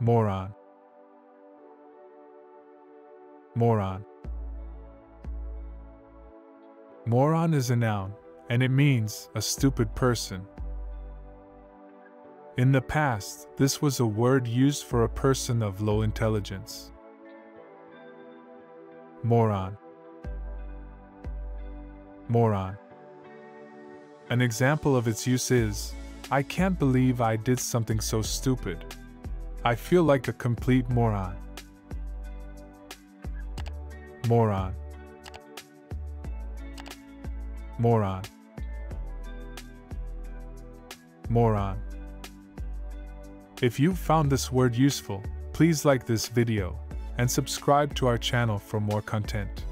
Moron. Moron. Moron is a noun, and it means a stupid person. In the past, this was a word used for a person of low intelligence. Moron. Moron. An example of its use is I can't believe I did something so stupid. I feel like a complete moron. Moron. Moron. Moron. If you've found this word useful, please like this video and subscribe to our channel for more content.